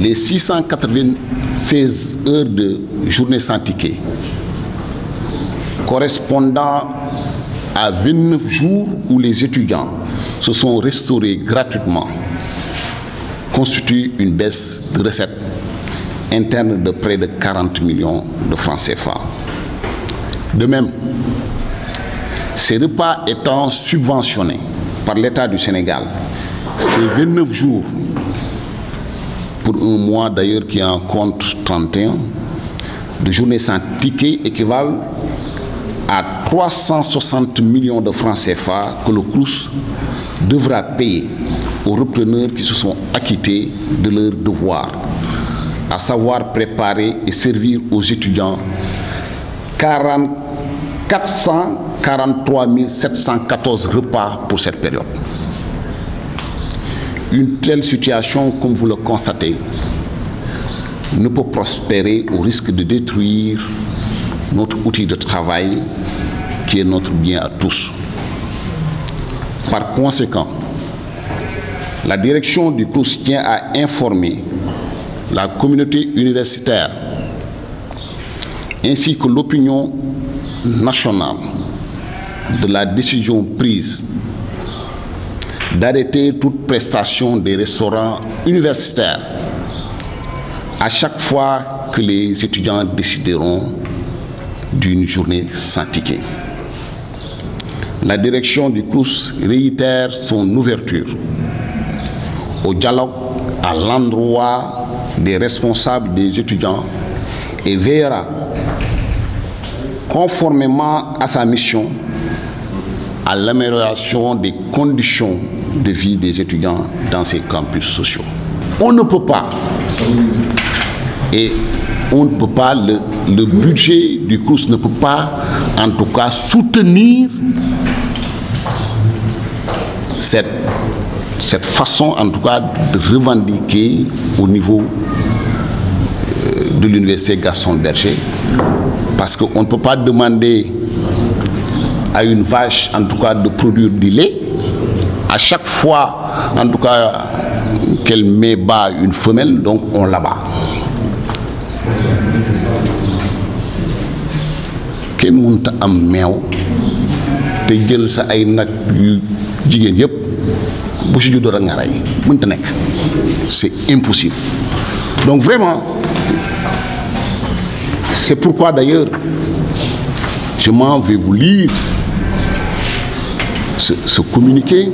les 696 heures de journée sans ticket correspondant à 29 jours où les étudiants se sont restaurés gratuitement constitue une baisse de recettes internes de près de 40 millions de francs CFA. De même, ces repas étant subventionnés par l'État du Sénégal, ces 29 jours, pour un mois d'ailleurs qui en compte 31, de journées sans ticket équivalent à 360 millions de francs CFA que le CRUS devra payer aux repreneurs qui se sont acquittés de leur devoir, à savoir préparer et servir aux étudiants 40, 443 714 repas pour cette période. Une telle situation, comme vous le constatez, ne peut prospérer au risque de détruire notre outil de travail qui est notre bien à tous. Par conséquent, la direction du CRUS tient à informer la communauté universitaire ainsi que l'opinion nationale de la décision prise d'arrêter toute prestation des restaurants universitaires à chaque fois que les étudiants décideront d'une journée sans ticket. La direction du CRUS réitère son ouverture au dialogue à l'endroit des responsables des étudiants et veillera, conformément à sa mission, à l'amélioration des conditions de vie des étudiants dans ces campus sociaux. On ne peut pas, et on ne peut pas, le, le budget du CRUS ne peut pas, en tout cas, soutenir cette, cette façon, en tout cas, de revendiquer au niveau de l'université Gaston Berger, parce qu'on ne peut pas demander à une vache, en tout cas, de produire du lait. À chaque fois, en tout cas, qu'elle met bas une femelle, donc on l'abat. kenn mënta am meew te jël sa ay nag yu jigéen yépp bu si juddoo rek nga rey mënta nekk c'est impossible donc vraiment c'est pourquoi d'ailleurs je m'en vais vous lire ce communiqué